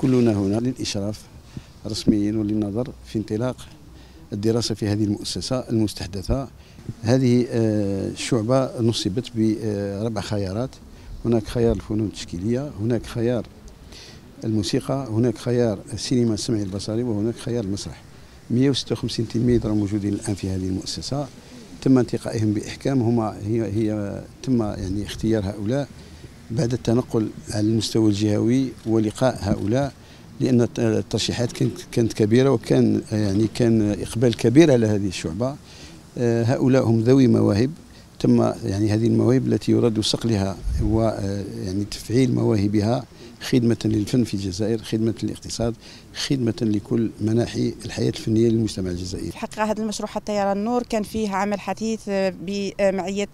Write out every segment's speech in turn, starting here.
كلنا هنا للإشراف رسميا وللنظر في انطلاق الدراسة في هذه المؤسسة المستحدثة. هذه الشعبة نصبت بأربع خيارات. هناك خيار الفنون التشكيلية هناك خيار الموسيقى هناك خيار السينما السمعي البصري وهناك خيار المسرح. 156 تلميذ موجودين الآن في هذه المؤسسة. تم انتقائهم بإحكام. هما هي هي تم يعني اختيار هؤلاء. بعد التنقل على المستوى الجهوي ولقاء هؤلاء لأن الترشيحات كانت كبيرة وكان يعني كان إقبال كبير على هذه الشعبة. هؤلاء هم ذوي مواهب. تم يعني هذه المواهب التي يراد صقلها ويعني تفعيل مواهبها خدمة للفن في الجزائر خدمة للاقتصاد خدمة لكل مناحي الحياة الفنية للمجتمع الجزائري. حقيقة هذا المشروع حتى يرى النور كان فيه عمل حديث بمعية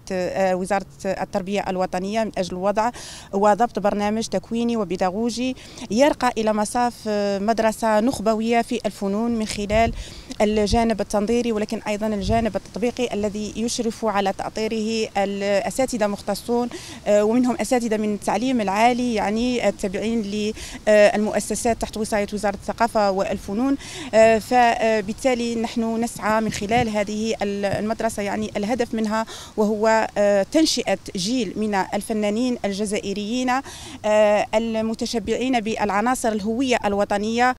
وزارة التربية الوطنية من أجل وضع وضبط برنامج تكويني وبيداغوجي يرقى إلى مصاف مدرسة نخبوية في الفنون من خلال الجانب التنظيري ولكن أيضا الجانب التطبيقي الذي يشرف على تأطيره الأساتذة مختصون ومنهم أساتذة من التعليم العالي يعني التابعين للمؤسسات تحت وصاية وزارة الثقافة والفنون. فبالتالي نحن نسعى من خلال هذه المدرسة يعني الهدف منها وهو تنشئة جيل من الفنانين الجزائريين المتشبعين بالعناصر الهوية الوطنية.